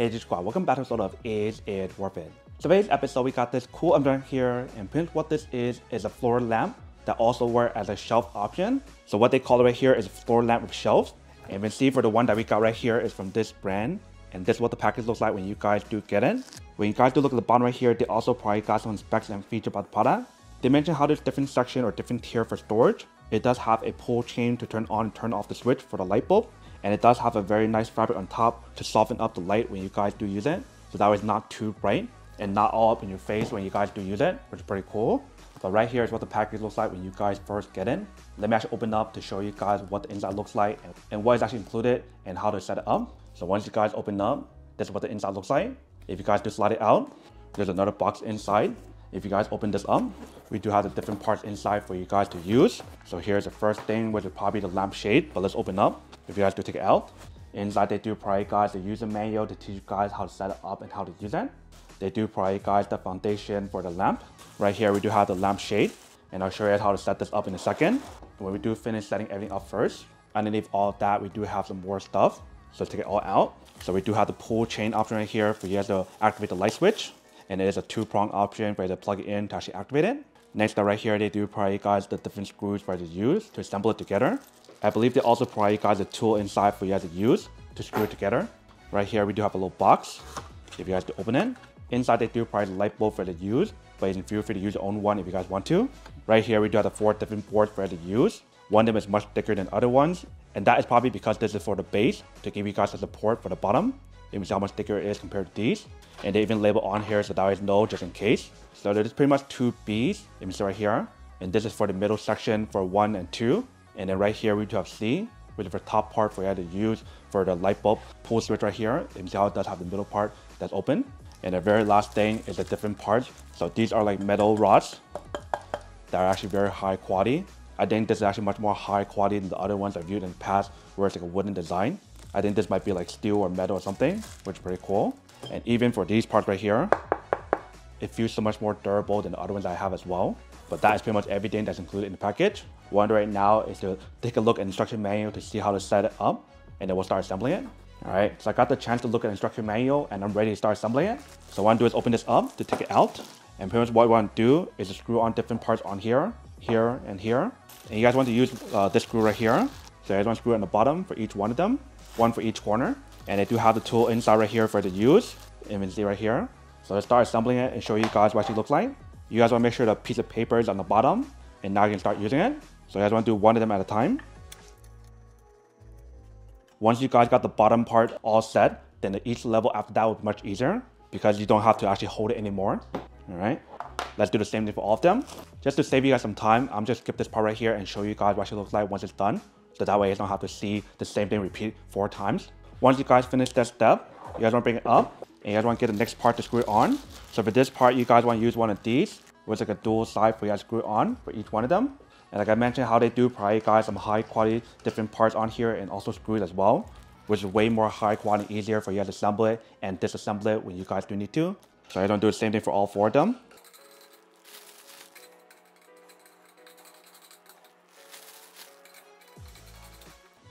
Hey Squad, welcome back to episode of It Worth It? Today's episode we got this cool umbrella here and pretty what this is is a floor lamp that also works as a shelf option. So what they call it right here is a floor lamp with shelves. And you can see for the one that we got right here is from this brand. And this is what the package looks like when you guys do get it. When you guys do look at the bottom right here, they also probably got some specs and features about the product. They mention how there's different section or different tier for storage. It does have a pull chain to turn on and turn off the switch for the light bulb. And it does have a very nice fabric on top to soften up the light when you guys do use it. So that way it's not too bright and not all up in your face when you guys do use it, which is pretty cool. But right here is what the package looks like when you guys first get in. Let me actually open up to show you guys what the inside looks like and what is actually included and how to set it up. So once you guys open up, this is what the inside looks like. If you guys do slide it out, there's another box inside. If you guys open this up, we do have the different parts inside for you guys to use. So here's the first thing, which is probably the lampshade, but let's open up. If you guys do take it out, inside they do provide guys the user manual to teach you guys how to set it up and how to use it. They do provide guys the foundation for the lamp. Right here, we do have the lampshade, and I'll show you how to set this up in a second. When we do finish setting everything up first, underneath all of that, we do have some more stuff. So take it all out. So we do have the pull chain option right here for you guys to activate the light switch. And it is a two-prong option for you to plug it in to actually activate it. Next up right here, they do provide guys the different screws for you to use to assemble it together. I believe they also provide guys a tool inside for you guys to use to screw it together. Right here, we do have a little box. If you guys to open it, inside they do provide a light bulb for you to use, but you can feel free to use your own one if you guys want to. Right here, we do have the four different boards for you to use. One of them is much thicker than other ones, and that is probably because this is for the base to give you guys the support for the bottom. Can see how much thicker it is compared to these. And they even label on here so that way know just in case. So there's pretty much two B's. You can see right here. And this is for the middle section for one and two. And then right here we do have C, which is the top part for you to use for the light bulb pull switch right here. You can see how it does have the middle part that's open. And the very last thing is the different parts. So these are like metal rods that are actually very high quality. I think this is actually much more high quality than the other ones I've viewed in the past where it's like a wooden design. I think this might be like steel or metal or something, which is pretty cool. And even for these parts right here, it feels so much more durable than the other ones I have as well. But that is pretty much everything that's included in the package. What right now is to take a look at the instruction manual to see how to set it up, and then we'll start assembling it. All right, so I got the chance to look at the instruction manual and I'm ready to start assembling it. So what I want to do is open this up to take it out. And pretty much what I want to do is to screw on different parts on here, here, and here. And you guys want to use uh, this screw right here. So you guys want to screw it on the bottom for each one of them, one for each corner. And they do have the tool inside right here for the use. You can see right here. So let's start assembling it and show you guys what it looks like. You guys want to make sure the piece of paper is on the bottom. And now you can start using it. So you guys want to do one of them at a time. Once you guys got the bottom part all set, then each level after that will be much easier because you don't have to actually hold it anymore. All right, let's do the same thing for all of them. Just to save you guys some time, I'm just skip this part right here and show you guys what it looks like once it's done. So that way you don't have to see the same thing repeat four times. Once you guys finish that step, you guys want to bring it up and you guys want to get the next part to screw it on. So for this part, you guys want to use one of these, which is like a dual side for you guys to screw it on for each one of them. And like I mentioned, how they do provide guys some high quality different parts on here and also screws as well, which is way more high quality, easier for you guys to assemble it and disassemble it when you guys do need to. So I don't do the same thing for all four of them.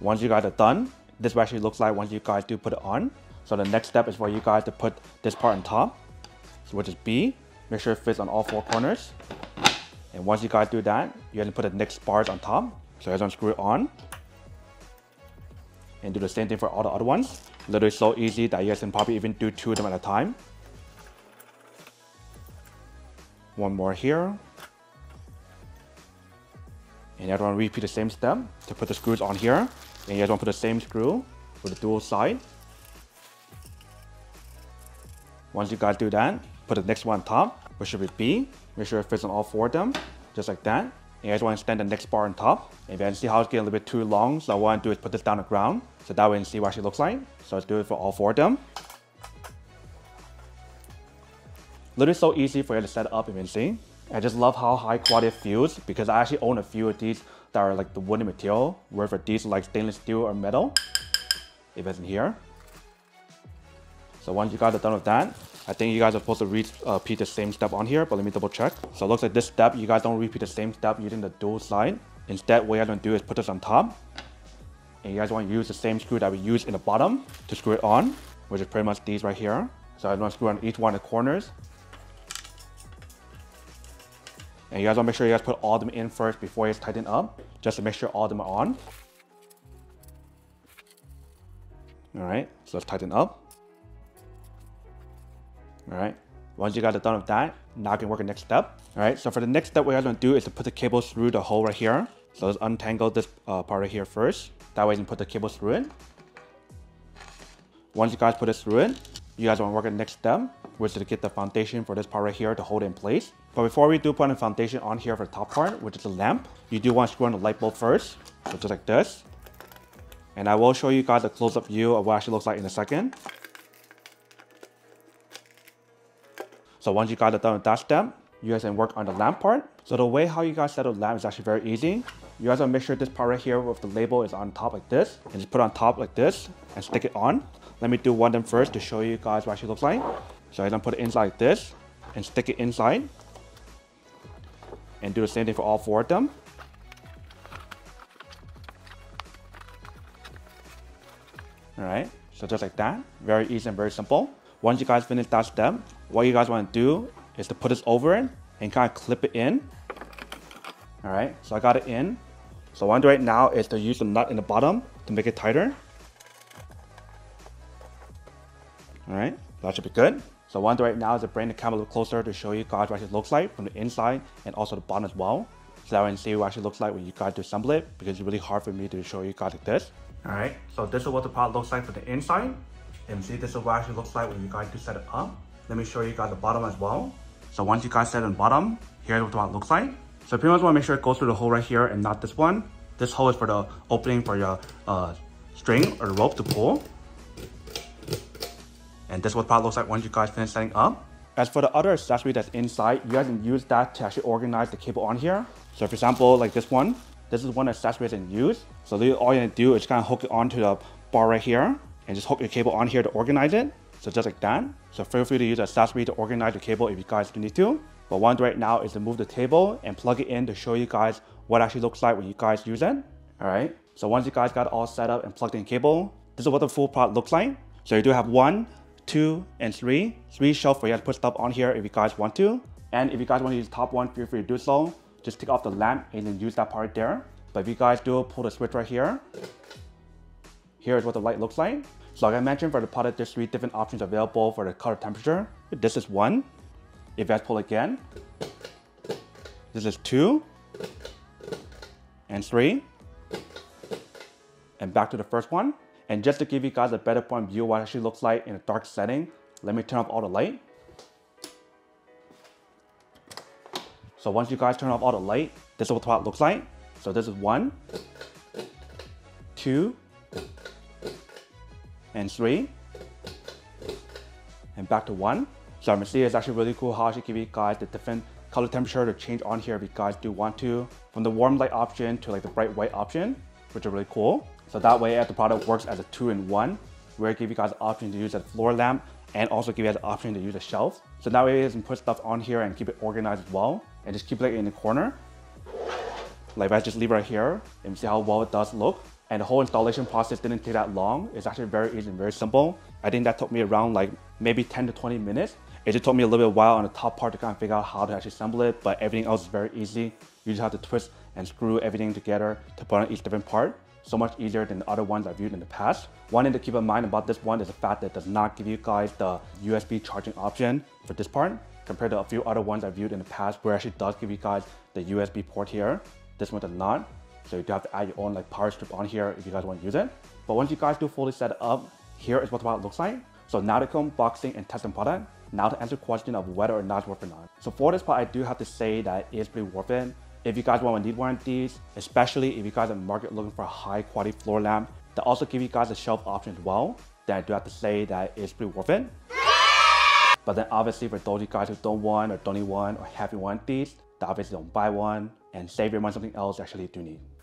Once you guys are done, this what actually looks like once you guys do put it on. So the next step is for you guys to put this part on top, so which is B. Make sure it fits on all four corners. And once you guys do that, you have to put the next bars on top. So you guys unscrew it on. And do the same thing for all the other ones. Literally so easy that you guys can probably even do two of them at a time. One more here. And you guys want to repeat the same step to put the screws on here. And you guys want to put the same screw for the dual side. Once you guys do that, put the next one on top, which should be B. Make sure it fits on all four of them, just like that. And you guys want to extend the next bar on top. And can see how it's getting a little bit too long, so I want to do is put this down the ground. So that way you can see what it looks like. So let's do it for all four of them. Literally so easy for you to set up, you can see. I just love how high quality it feels because I actually own a few of these that are like the wooden material, where for these like stainless steel or metal. If it's in here. So once you guys are done with that, I think you guys are supposed to uh, repeat the same step on here, but let me double check. So it looks like this step, you guys don't repeat the same step using the dual side. Instead, what you guys want to do is put this on top. And you guys want to use the same screw that we used in the bottom to screw it on. which is pretty much these right here. So I'm gonna screw on each one of the corners. And you guys wanna make sure you guys put all of them in first before you tighten up, just to make sure all of them are on. All right, so let's tighten up. All right, once you got it done with that, now I can work the next step. All right, so for the next step, what you're gonna do is to put the cable through the hole right here. So let's untangle this uh, part right here first. That way you can put the cable through it. Once you guys put it through it, you guys want to work the next step, which is to get the foundation for this part right here to hold it in place. But before we do put a foundation on here for the top part, which is the lamp, you do want to screw on the light bulb first. So just like this. And I will show you guys a close-up view of what actually looks like in a second. So once you guys are done with that step, you guys can work on the lamp part. So the way how you guys set up the lamp is actually very easy. You guys want to make sure this part right here with the label is on top like this. And just put on top like this and stick it on. Let me do one of them first to show you guys what it actually looks like. So I'm gonna put it inside like this and stick it inside. And do the same thing for all four of them. Alright, so just like that. Very easy and very simple. Once you guys finish that step, what you guys want to do is to put this over it and kind of clip it in. Alright, so I got it in. So what I'm doing right now is to use the nut in the bottom to make it tighter. Alright, that should be good. So what I'm doing right now is to bring the camera a little closer to show you guys what it looks like from the inside and also the bottom as well. So that you can see what it actually looks like when you guys do assemble it because it's really hard for me to show you guys like this. Alright, so this is what the product looks like from the inside. And see this is what it actually looks like when you guys do set it up. Let me show you guys the bottom as well. So once you guys set it on bottom, here's what the looks like. So pretty much want to make sure it goes through the hole right here and not this one. This hole is for the opening for your uh, string or the rope to pull. And this is what the product looks like once you guys finish setting up. As for the other accessory that's inside, you guys can use that to actually organize the cable on here. So for example, like this one, this is one accessory that's in use. So all you're gonna do is kind of hook it onto the bar right here and just hook your cable on here to organize it. So just like that. So feel free to use accessory to organize the cable if you guys do need to. But one right now is to move the table and plug it in to show you guys what actually looks like when you guys use it. All right. So once you guys got all set up and plugged in cable, this is what the full product looks like. So you do have one, two, and three. Three shelf where you have to put stuff on here if you guys want to. And if you guys want to use top one, feel free to do so. Just take off the lamp and then use that part there. But if you guys do pull the switch right here, here is what the light looks like. So like I mentioned for the product, there's three different options available for the color temperature. This is one. If you guys pull again, this is two and three. And back to the first one. And just to give you guys a better point of view what it actually looks like in a dark setting, let me turn off all the light. So once you guys turn off all the light, this is what it looks like. So this is one, two, and three, and back to one. So I'm see it's actually really cool how should give you guys the different color temperature to change on here if you guys do want to. From the warm light option to like the bright white option, which are really cool. So that way the product works as a two in one, where I give you guys the option to use a floor lamp and also give you guys the option to use a shelf. So that way you can put stuff on here and keep it organized as well. And just keep it in the corner. Like I just leave it right here and see how well it does look. And the whole installation process didn't take that long. It's actually very easy and very simple. I think that took me around like maybe 10 to 20 minutes. It just took me a little bit while on the top part to kind of figure out how to actually assemble it, but everything else is very easy. You just have to twist and screw everything together to put on each different part. So much easier than the other ones I've used in the past. One thing to keep in mind about this one is the fact that it does not give you guys the USB charging option for this part compared to a few other ones I've used in the past where it actually does give you guys the USB port here. This one does not. So you do have to add your own like power strip on here if you guys want to use it. But once you guys do fully set it up, here is what product looks like. So now to come boxing and testing product. Now to answer the question of whether or not it's worth it or not. So for this part, I do have to say that it is pretty worth it. If you guys want to need one of these, especially if you guys are in the market looking for a high quality floor lamp, that also give you guys a shelf option as well, then I do have to say that it's pretty worth it. But then obviously for those of you guys who don't want or don't need one or haven't want these, that obviously don't buy one and save your money something else actually do need.